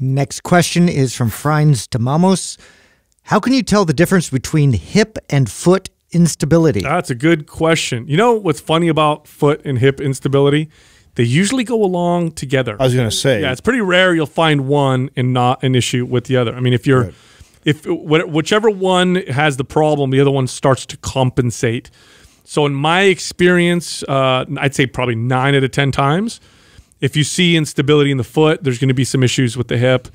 Next question is from Frines Tamamos. How can you tell the difference between hip and foot instability? That's a good question. You know what's funny about foot and hip instability? They usually go along together. I was going to say. Yeah, it's pretty rare you'll find one and not an issue with the other. I mean, if you're, right. if whichever one has the problem, the other one starts to compensate. So in my experience, uh, I'd say probably nine out of ten times, if you see instability in the foot, there's going to be some issues with the hip,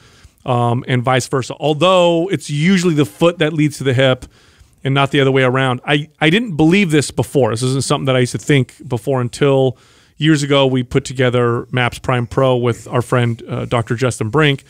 um, and vice versa. Although it's usually the foot that leads to the hip, and not the other way around. I I didn't believe this before. This isn't something that I used to think before until years ago we put together Maps Prime Pro with our friend uh, Dr. Justin Brink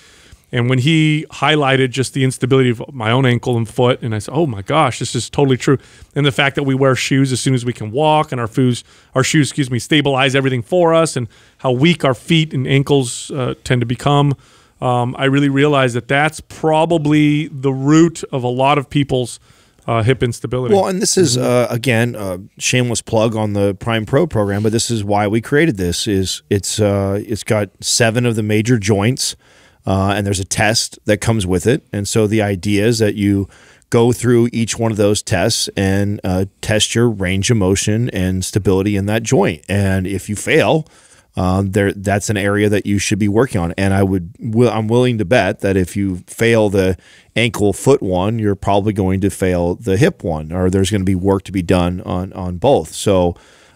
and when he highlighted just the instability of my own ankle and foot, and I said, "Oh my gosh, this is totally true." And the fact that we wear shoes as soon as we can walk, and our shoes, our shoes, excuse me, stabilize everything for us, and how weak our feet and ankles uh, tend to become. Um, I really realized that that's probably the root of a lot of people's uh, hip instability. Well, and this is uh, again a shameless plug on the Prime Pro program, but this is why we created this. Is it's uh, it's got seven of the major joints uh, and there's a test that comes with it. And so the idea is that you go through each one of those tests and uh, test your range of motion and stability in that joint. And if you fail, um, there that's an area that you should be working on. And I would I'm willing to bet that if you fail the ankle foot one, you're probably going to fail the hip one, or there's going to be work to be done on on both. So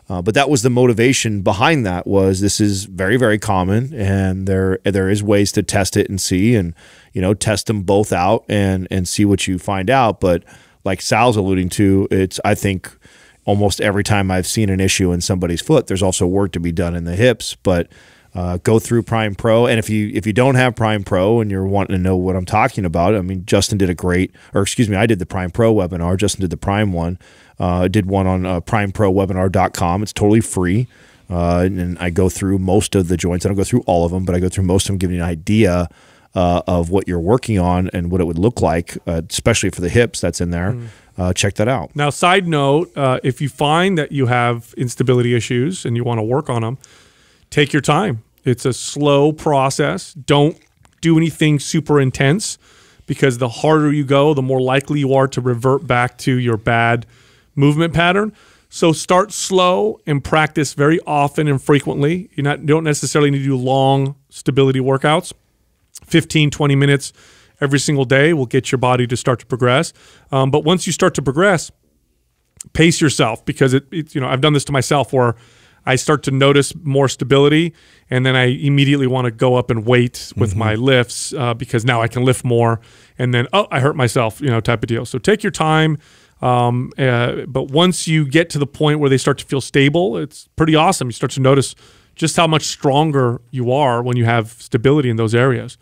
uh, but that was the motivation behind that was this is very very common and there there is ways to test it and see and you know test them both out and and see what you find out. But like Sal's alluding to it's I think almost every time I've seen an issue in somebody's foot there's also work to be done in the hips. But uh, go through Prime Pro, and if you if you don't have Prime Pro and you're wanting to know what I'm talking about, I mean Justin did a great, or excuse me, I did the Prime Pro webinar. Justin did the Prime one. Uh, did one on uh, PrimeProWebinar.com. It's totally free, uh, and I go through most of the joints. I don't go through all of them, but I go through most of them, giving you an idea. Uh, of what you're working on and what it would look like, uh, especially for the hips that's in there. Mm. Uh, check that out. Now, side note uh, if you find that you have instability issues and you want to work on them, take your time. It's a slow process. Don't do anything super intense because the harder you go, the more likely you are to revert back to your bad movement pattern. So start slow and practice very often and frequently. You not don't necessarily need to do long stability workouts. 15, 20 minutes every single day will get your body to start to progress. Um, but once you start to progress, pace yourself because it, it, you know I've done this to myself where I start to notice more stability, and then I immediately want to go up and weight with mm-hmm. my lifts uh, because now I can lift more. And then oh, I hurt myself, you know, type of deal. So take your time. Um, uh, but once you get to the point where they start to feel stable, it's pretty awesome. You start to notice just how much stronger you are when you have stability in those areas.